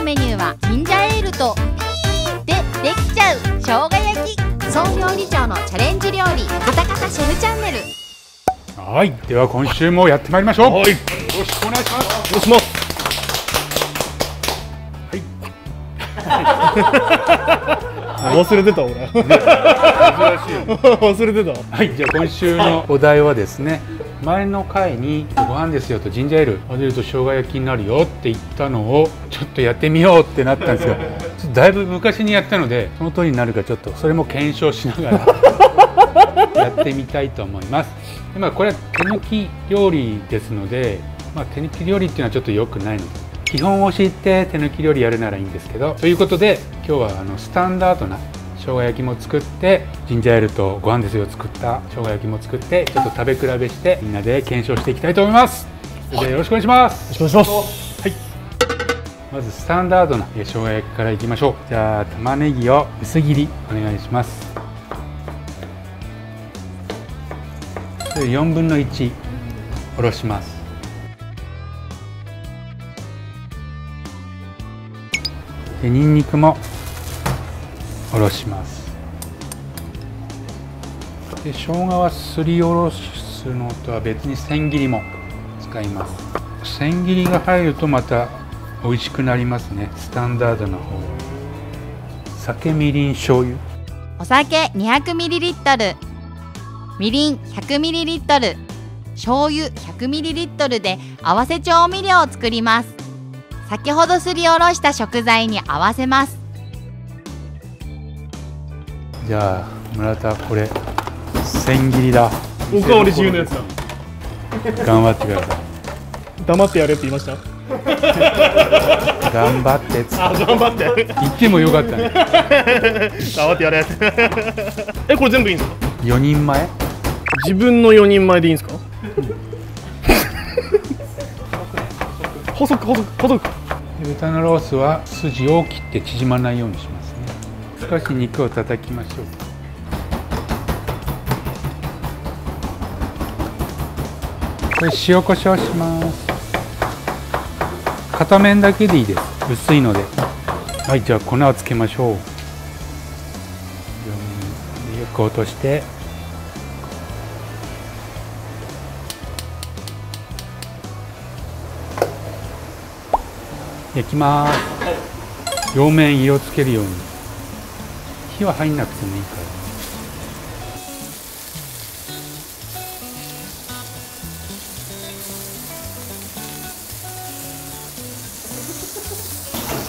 のメニューはジンジャーエールとでできちゃう生姜焼き。総料理長のチャレンジ料理。カタカタシェフチャンネル。はいでは今週もやってまいりましょう。はい。よろしくお願いします。お願いします忘れてた俺。珍しい。よ忘れてた。はいじゃあ今週のお題はですね前の回にご飯ですよとジンジャーエール混ぜると生姜焼きになるよって言ったのをちょっとやってみようってなったんですよ。だいぶ昔にやったのでその通りになるかちょっとそれも検証しながら やってみたいと思います。でまあこれは手抜き料理ですので、まあ、手抜き料理っていうのはちょっと良くないので基本を知って手抜き料理やるならいいんですけどということで今日はあのスタンダードな生姜焼きも作ってジンジャーエールとご飯ですよ作った生姜焼きも作ってちょっと食べ比べしてみんなで検証していきたいと思います。それではよろしくお願いします。よろしくお願いします。はい。まずスタンダードな生姜焼きからいきましょう。じゃあ玉ねぎを薄切りお願いします。で4分の1おろしますでニンニクもおろします。で生姜はすりおろすのとは別に千切りも使います。千切りが入るとまた美味しくなりますね。スタンダードの方。酒みりん醤油。お酒 200ml みりん 100ml 醤油 100ml で合わせ調味料を作ります。先ほどすりおろした食材に合わせます。じゃあ村田これ千切りだ。おかわり自由のやつだ。頑張ってください。黙ってやれって言いました？頑張ってっつって。あ頑張って。言ってもよかったね。頑張ってやれ。えこれ全部いいんですか4人前？自分の4人前でいいんですか？細く細く細く豚のロースは筋を切って縮まないようにしますね。少し肉を叩きましょう。これ塩コショウします。片面だけでいいです。薄いので。はいじゃあ粉をつけましょう。よく落として。焼きます。両面色つけるように。火は入んなくてもいいから。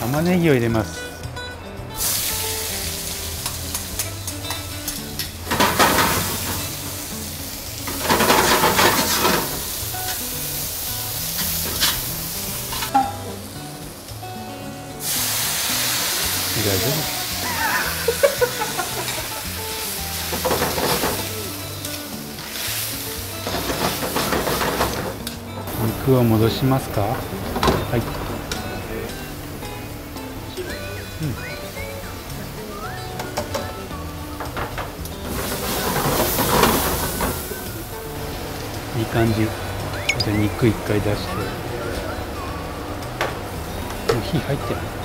玉ねぎを入れます。大丈夫肉を戻しますかはい、うん、いい感じじゃあ肉一回出してもう火入ってる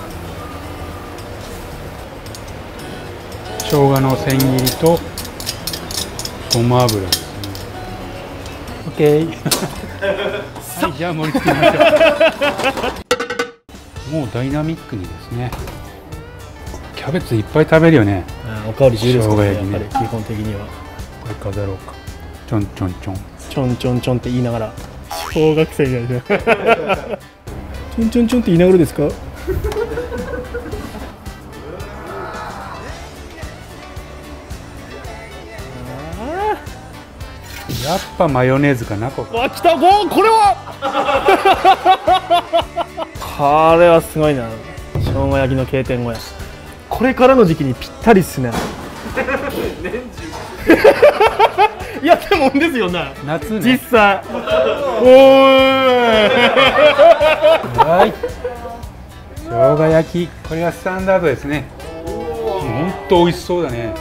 生姜の千切りとごま油ですね。OK はいじゃあ盛り付けましょう。もうダイナミックにですね。キャベツいっぱい食べるよね。おかわり自由ですねね。やっぱり基本的には。これ飾ろうかちょんちょんちょんちょんちょんちょんって言いながら。小学生みたいなちょんちょんちょんって言いながらですか？やっぱマヨネーズかなここ。わ来たおこれは！これはすごいな。生姜焼きの経験後やこれからの時期にぴったりっすね。いやでもですよね。夏ね。実際。おーはい。生姜焼きこれはスタンダードですね。ほんと美味しそうだね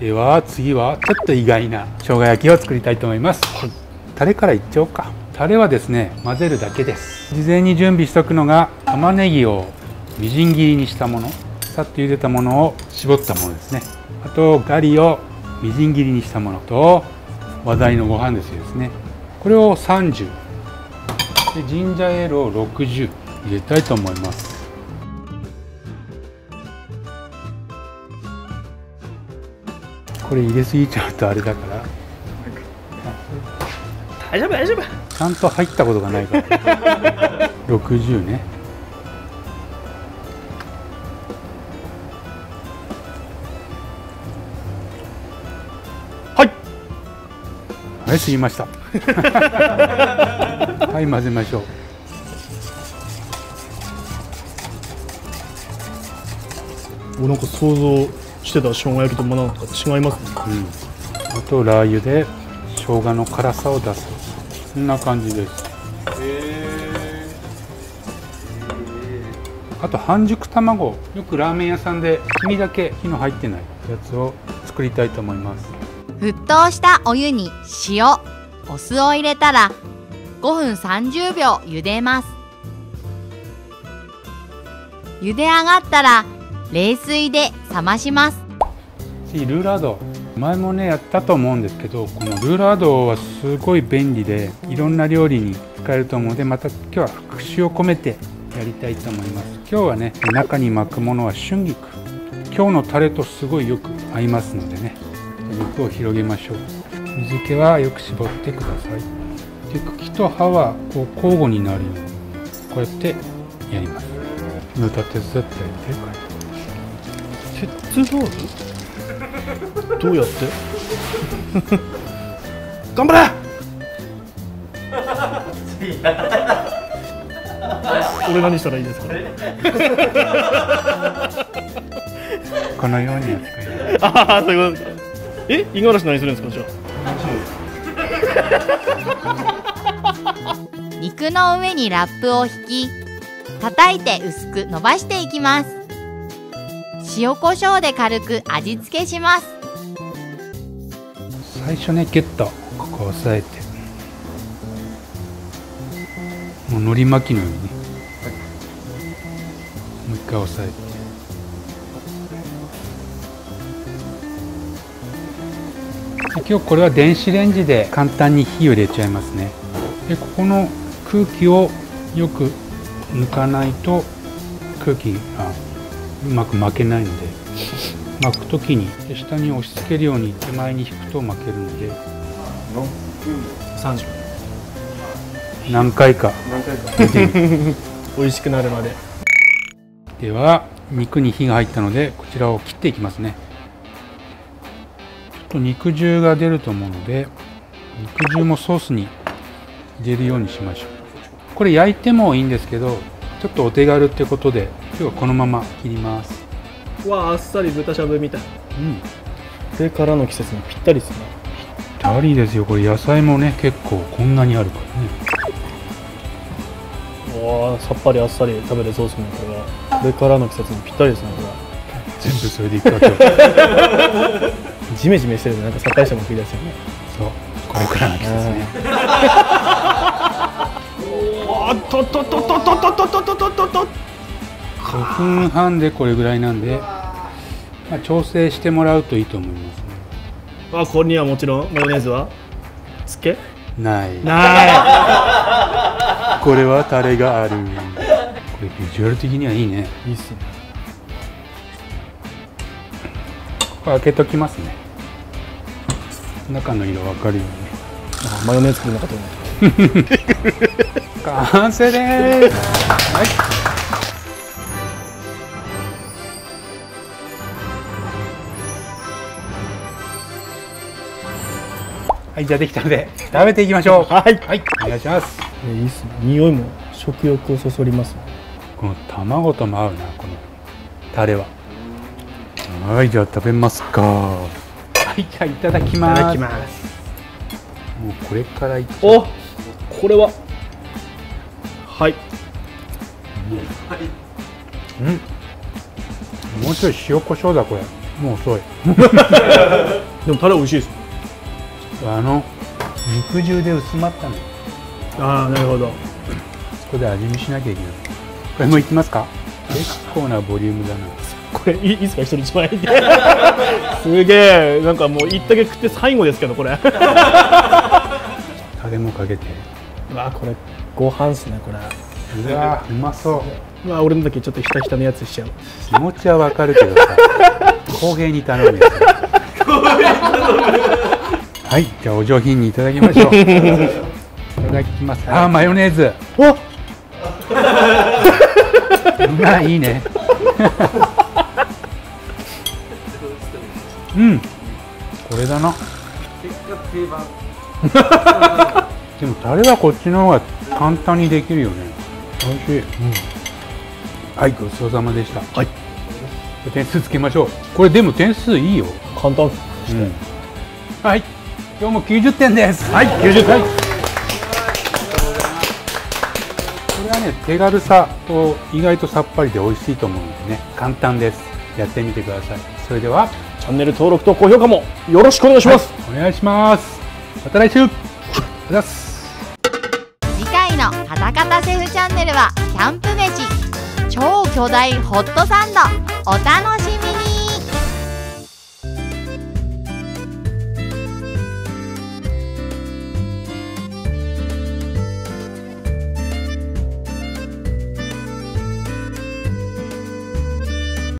では次はちょっと意外な生姜焼きを作りたいと思います、タレからいっちゃおうか。タレはですね混ぜるだけです。事前に準備しとくのが玉ねぎをみじん切りにしたもの。さっと茹でたものを絞ったものですね。あとガリをみじん切りにしたもの。と話題のご飯ですよですね。これを30でジンジャーエールを60入れたいと思いますこれ入れすぎちゃうとあれだから。大丈夫大丈夫。ちゃんと入ったことがないから。60ね。はい。はい過ぎました。はい混ぜましょう。おなんか想像してた生姜焼きとまなんか違いますね。うん、あとラー油で生姜の辛さを出す。そんな感じです。あと半熟卵。よくラーメン屋さんで黄身だけ火の入ってないやつを作りたいと思います。沸騰したお湯に塩お酢を入れたら5分30秒茹でます。茹で上がったら冷水で冷まします。次ルーラード。前もねやったと思うんですけどこのルーラードはすごい便利でいろんな料理に使えると思うのでまた今日は復習を込めてやりたいと思います。今日はね中に巻くものは春菊。今日のタレとすごいよく合いますのでね肉を広げましょう。水気はよく絞ってください。で茎と葉はこう交互になるようにこうやってやります。また手伝ってやりたいから鉄道具どうやって？頑張れ！俺何したらいいですか？このようにやってああそういうことえ？五十嵐何するんですかじゃあ？肉の上にラップを引き叩いて薄く伸ばしていきます。塩コショウで軽く味付けします。最初ねギュッとここ押さえてもう海苔巻きのようにね、もう一回押さえて。で今日これは電子レンジで簡単に火を入れちゃいますね。でここの空気をよく抜かないと空気がうまく巻けないので巻くときにで下に押し付けるように手前に引くと巻けるので。何回か。見てみる美味しくなるまで。では肉に火が入ったのでこちらを切っていきますね。ちょっと肉汁が出ると思うので肉汁もソースに入れるようにしましょう。これ焼いてもいいんですけどちょっとお手軽ってことで今日はこのまま切ります。わああっさり豚しゃぶみたい。うん。これからの季節にぴったりですね。ぴったりですよこれ。野菜もね結構こんなにあるからね。わあさっぱりあっさり食べれそうですねこれは。これからの季節にぴったりですねこ全部それでいくわけよれジメジメしてるんでなんかさっぱりしたもん食い出すよね。そう。これからの季節ね。あっとっとっとっとっと5分半でこれぐらいなんで、まあ、調整してもらうといいと思います。ねあここにはもちろんマヨネーズは？つけ？ない。な これはタレがある。これビジュアル的にはいいね。いいいっすね。これ開けときますね。中の色分かるようにあマヨネーズ作るのかと思っ 完成です。はいはいじゃあできたので食べていきましょう。はい。はい。お願いします。えいいっすね。匂いも食欲をそそりますね。この卵とも合うなこのタレは。はいじゃあ食べますか。はいじゃあいただきいます。ただきます。もうこれからいっおこれは。はい。うん。もうちょい塩コショウだこれ。もう遅い。でもタレ美味しいですあの肉汁で薄まったの。ああなるほど。少後で味見しなきゃいけない。これもいきますか？結構なボリュームだな。これいいいつか一人一枚 すげえ。なんかもう一だけ食って最後ですけどこれ。タレもかけて。うわこれご飯っすねこれ。うわうまそう。うわ俺の時ちょっとひたひたのやつしちゃう。気持ちはわかるけどさ公平に頼むやつはい。じゃあお上品にいただきましょう。いただきますあーマヨネーズ。わまあいいね。うん。これだな。でもタレはこっちの方が簡単にできるよね。美味しい、はいごちそうさまでした。はい。点数つけましょう。これでも点数いいよ、簡単うん、はい今日も90点です。はい90点。これはね手軽さと意外とさっぱりで美味しいと思うのでね簡単です。やってみてください。それではチャンネル登録と高評価もよろしくお願いします、お願いします。また来週。次回のカタカタシェフチャンネルはキャンプ飯。超巨大ホットサンド。お楽しみ